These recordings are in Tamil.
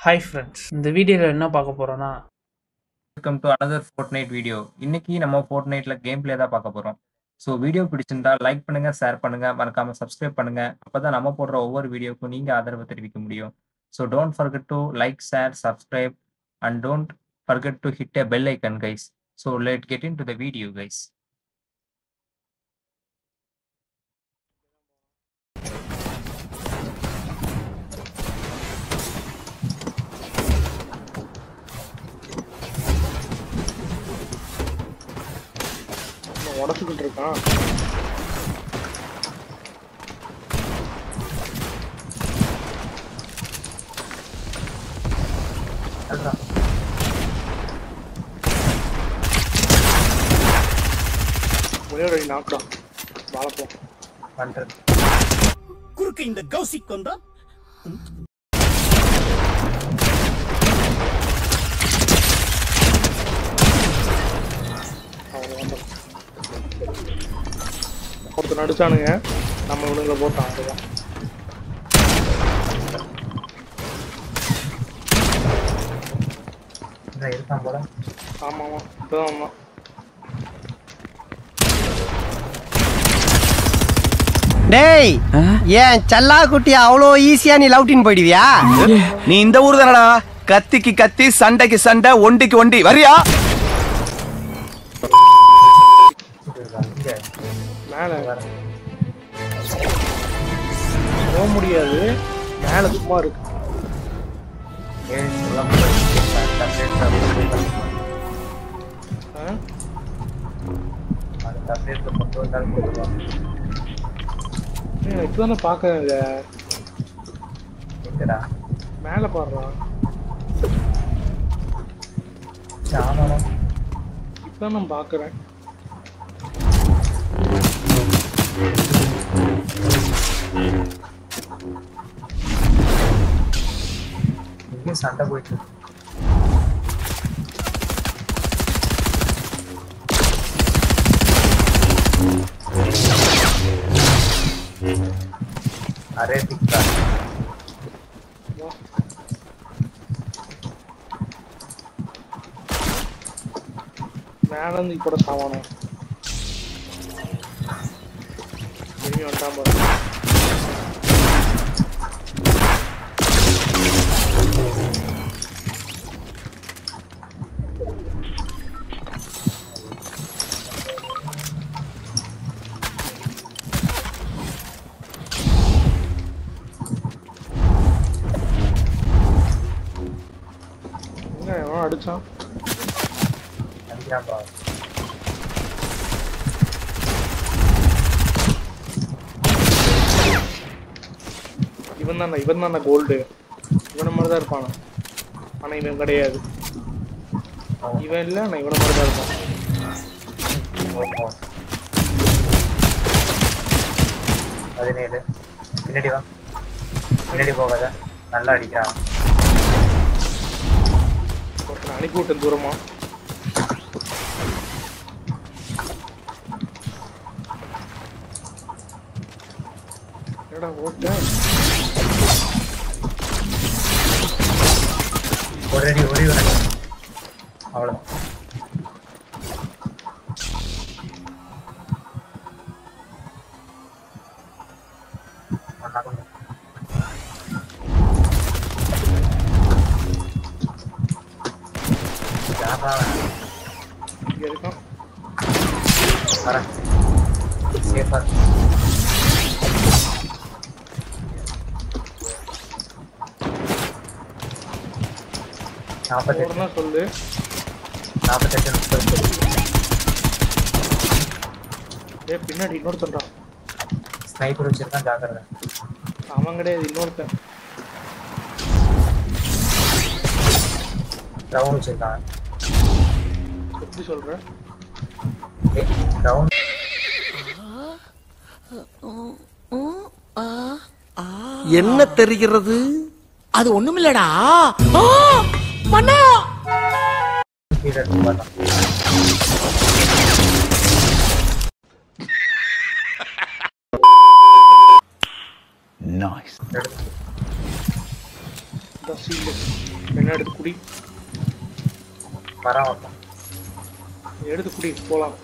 ஹாய் ஃப்ரெண்ட்ஸ் இந்த வீடியோவில் என்ன பார்க்க போகிறோன்னா welcome to another Fortnite video இன்னைக்கு நம்ம ஃபோர்ட் நைட்டில் கேம் பிளே தான் பார்க்க போகிறோம் ஸோ வீடியோ பிடிச்சிருந்தா லைக் பண்ணுங்க ஷேர் பண்ணுங்க மறக்காம சப்ஸ்கிரைப் பண்ணுங்க. அப்பதான் நம்ம போடுற ஒவ்வொரு வீடியோக்கும் நீங்கள் ஆதரவு தெரிவிக்க முடியும். So don't forget to like share subscribe and don't forget to hit a bell icon guys so let get into the video guys உடச்சுக்கிட்டு இருக்கான். ஒரே ஒரு வாழப்போம் பண்றது. குறுக்கு இந்த கௌசிக் வந்தா? ஒருத்தர் நடிச்சானுங்க. நம்ம இவனுங்களை போட்டான் அதுதான் இருக்கான் போல. ஆமா ஆமா இப்பதான் வந்தான் டேய் ஏன் செல்லா குட்டி அவ்வளோ ஈஸியா நீ லவ்டின் போயிடுவியா? நீ இந்த ஊர் தானடா கத்திக்கு கத்தி சண்டைக்கு சண்டை ஒண்டிக்கு ஒண்டி. வரியா? மேல. போக முடியாது. மேல சும்மா இருக்கு இப்பதானே இத. மேல பாடுறான் இப்பதான் நான் பாக்குறேன். சண்டை போயிட்டு அரேபிக் மேல இருந்து இப்பட சாவானோ திரும்பி வந்தான் பாரு என்ன எவனோ இவன் தான் இவன் தான் கோல்டு இவனை மாதிரி தான் இருப்பானா. ஆனா இவன் கிடையாது. இவன் இல்ல நான் இவனை மாதிரி தான் இருப்பான். பதினேழு. பின்னாடி வா. பின்னாடி போகாத. நல்லா அடிக்கிறான் ஒருத்தனை அனுப்பி விட்டேன் தூரமா. என்னடா ஓட்ட? ஒரு அடி நாற்பத்தெட்டு சொல்லு. நாற்பத்தெட்டு முப்பது. ஏ பின்னாடி இன்னொருத்தன்டா. ஸ்னைப்பர் வச்சிருக்கான் ஜாக்கிரதை. அவன் கிடையாது இன்னொருத்தன். டவுன் வச்சிருக்கான். எப்படி சொல்ற? டவுன் என்ன தெரிகிறது? அது ஒண்ணுமில்லடா. ஆ, மண்ணா நைஸ் என்ன குடி. வரேன் எடுத்து குடி போலாம்.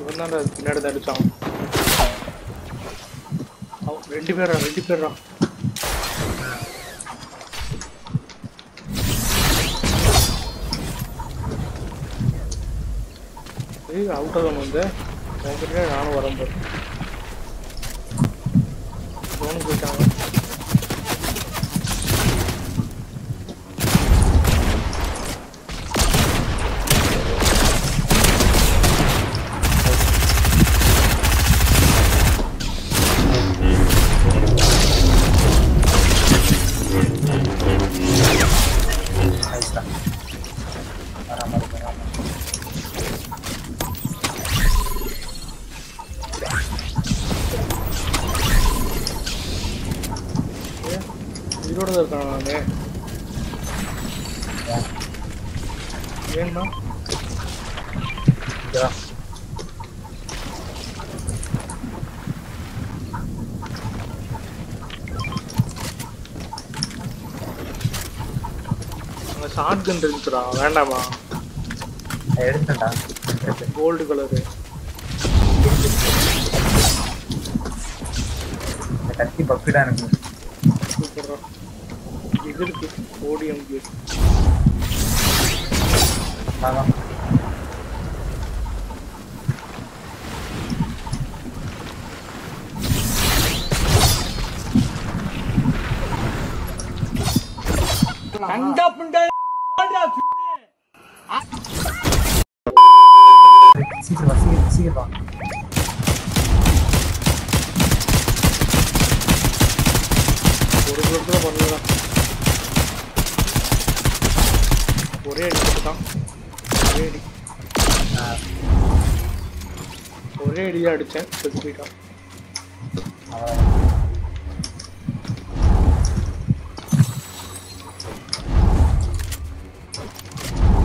இவன் தான் பின்னாடி தான் அடிச்சான். ரெண்டு பேரா ரெண்டு பேரா. ஏய் அவுட்டாக தான் வந்து உங்ககிட்ட நானும் வரேன் தான் இருக்கான் நானு ஏன்னா? இங்க வா. அங்க ஷார்ட் கன் இருந்துச்சுடா. வேண்டாமா? இருக்கு. கோல்டு கலரு கத்தி பக்குடா எனக்கு. சூப்பரா இது இருக்கு ஓடிஎம் வாங்க ஒரே அடி தான் அடிச்சேன் செத்து போயிட்டான்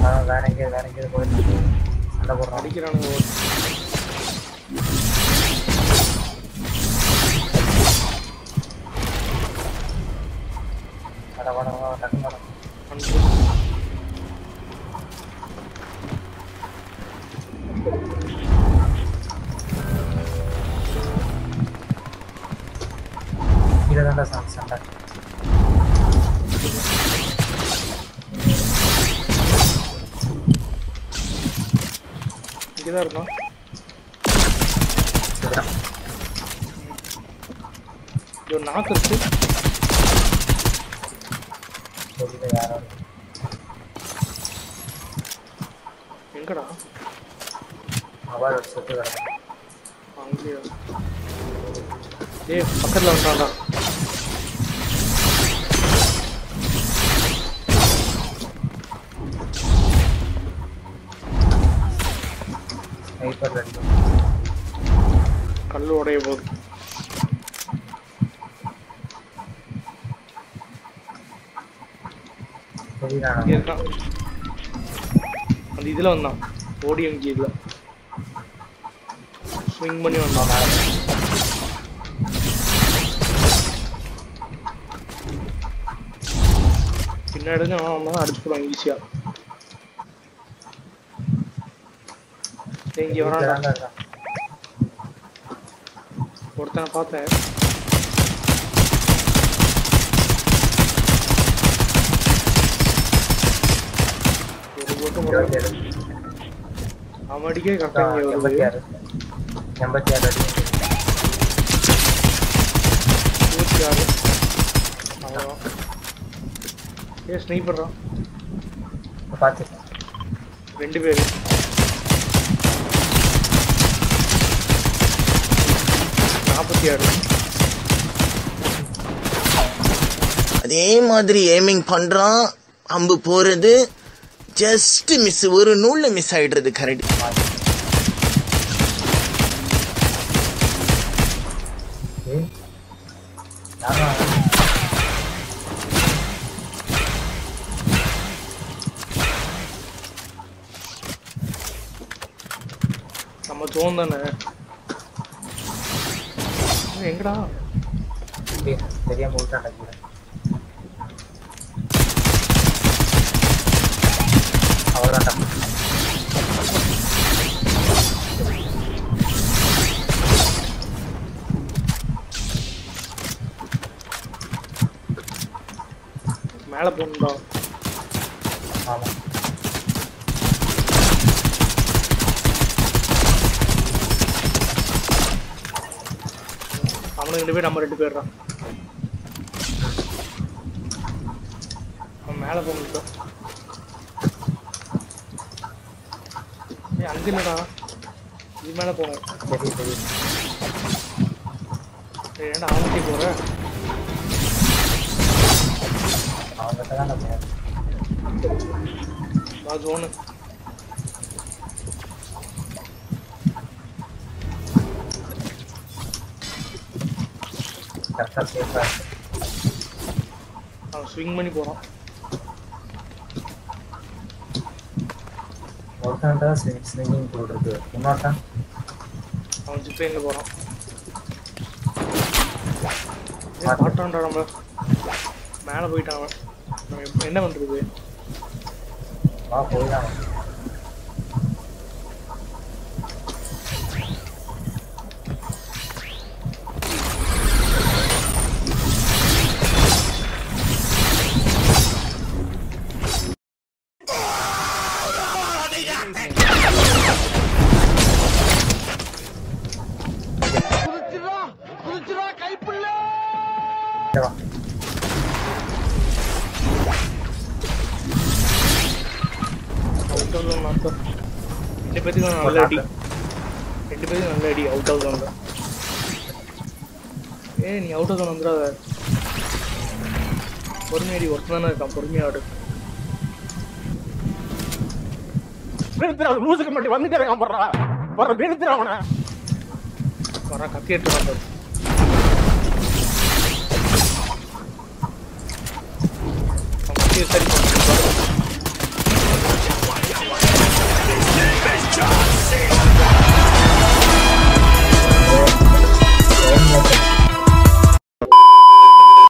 அவன் வேற எங்கேயும் வேற எங்கேயும் போயிட்டு சண்டை போடுறான். அடிக்கிறானுங்க. கீழே தான்டா சண்டை சண்டை இங்கே தான் இருக்கான் இதுதான். இது ஒரு நாக்கு இருக்கு வெளியில யாரோ எங்கடா அவள் சுட்டு வர அங்கேயா ஏய் பக்கத்தில் வந்தான்டா ஸ்னைப்பர் ரெண்டு கல் உடைய போகுது வெளியில இங்கே இருக்கான் அந்த இதில் வந்தான் ஓடிஎம் இதில் ஸ்விங் பண்ணி வந்தான் ஒருத்தனை பார்த்தேன் ஒரு போட்டு இருபத்தி மட்டும் ஏழு அவன் அடிக்க கரெக்டாக இங்கே எண்பத்தி வருது ஆறு எண்பத்தி ஆறு அடி இருபத்தி ஆறு அவ்வளோதான் ஏ ஸ்னைப்பர்ரா பார்த்து ரெண்டு பேர் நாற்பத்தி ஆறு. அதே மாதிரி ஏமிங் பண்றான். அம்பு போறது. ஜஸ்ட் மிஸ் ஒரு நூல்ல மிஸ் ஆயிடுறது கரெக்ட் ஏய் யாரா நம்ம ஜோன் தானே ஏய், எங்கடா தெரியாம விட்டா அடிக்கிறேன் அவ்வளோதான் மேல போகணும்டா அவனுக்கு ரெண்டு பேர் நம்ம ரெண்டு பேர் தான். அவன் மேல போகணும் ஏய் அங்க இல்லடா. இது மேல ஏய், ஏன்டா அவன்கிட்ட போற? அவங்ககிட்ட தான் ஜோனு கரெக்டாக சேஃபாக இருக்கு. அவன் ஸ்விங் பண்ணி போறான். ஒருத்தன்ட்ட தான் ஸ்விங் ஸ்விங்கிங் பூல் இருக்கு இன்னொருத்தன்? அவன் ஜிப் எங்க போறான். ஏய், பாட்டான்டா நம்ம. மேல போயிட்டான் அவன். என்ன பண்றது? வா போய் ஜோன் மாஸ்டர் ரெண்டு பேத்துக்கும் நல்ல அடி. ரெண்டு பேத்துக்கும் நல்ல அடி. அவுட் ஆஃப் ஜோன்ல ஏய் நீ அவுட் ஆஃப் ஜோன் வந்துடாத. பொறுமையா அடி ஒருத்தன் தானே இருக்கான். பொறுமையா ஆடு. லூசுக்கு மட்டும் வந்துட்டு இருக்கான் போடுறா. போடுற வீழ்த்துறா அவனை. வரான் கத்தி que estar encontrando.